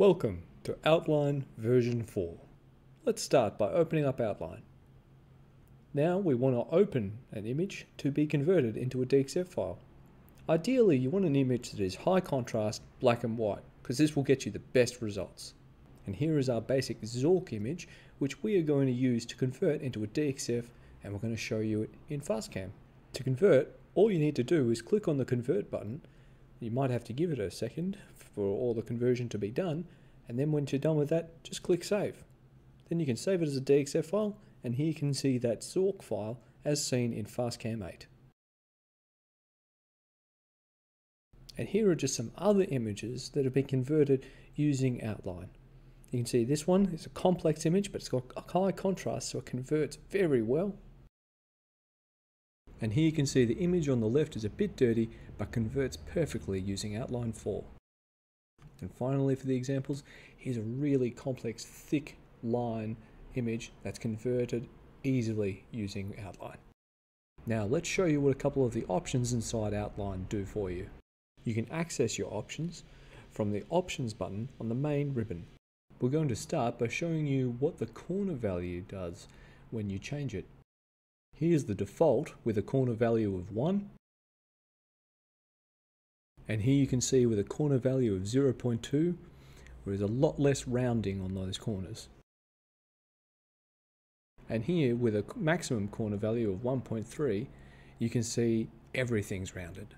Welcome to Outline version 4. Let's start by opening up Outline. Now we want to open an image to be converted into a DXF file. Ideally you want an image that is high contrast, black and white, because this will get you the best results. And here is our basic Zork image, which we are going to use to convert into a DXF, and we're going to show you it in FastCam. To convert, all you need to do is click on the convert button. You might have to give it a second for all the conversion to be done, and then once you're done with that, just click save. Then you can save it as a DXF file, and here you can see that Zork file as seen in FastCam 8. And here are just some other images that have been converted using Outline. You can see this one is a complex image, but it's got a high contrast, so it converts very well. And here you can see the image on the left is a bit dirty, but converts perfectly using Outline 4. And finally for the examples, here's a really complex, thick line image that's converted easily using Outline. Now let's show you what a couple of the options inside Outline do for you. You can access your options from the Options button on the main ribbon. We're going to start by showing you what the corner value does when you change it. Here's the default with a corner value of 1. And here you can see with a corner value of 0.2, there is a lot less rounding on those corners. And here with a maximum corner value of 1.3, you can see everything's rounded.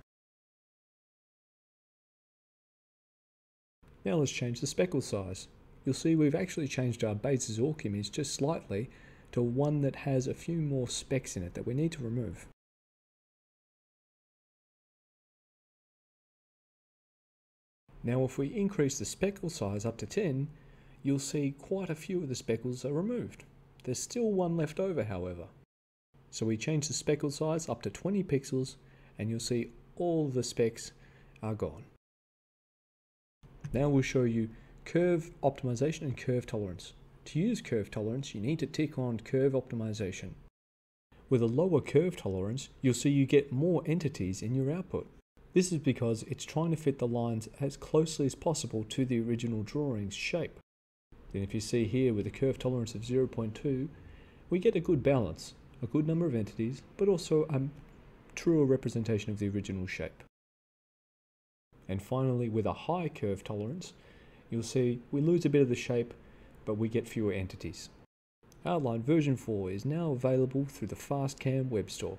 Now let's change the speckle size you'll see we've actually changed our base Zork image just slightly to one that has a few more specks in it that we need to remove. Now if we increase the speckle size up to 10, you'll see quite a few of the speckles are removed. There's still one left over however. So we change the speckle size up to 20 pixels and you'll see all the specks are gone. Now we'll show you curve optimization and curve tolerance. To use curve tolerance, you need to tick on curve optimization. With a lower curve tolerance, you'll see you get more entities in your output. This is because it's trying to fit the lines as closely as possible to the original drawing's shape. Then if you see here with a curve tolerance of 0.2, we get a good balance, a good number of entities, but also a truer representation of the original shape. And finally, with a high curve tolerance, you'll see we lose a bit of the shape, but we get fewer entities. Outline version 4 is now available through the FastCam web store.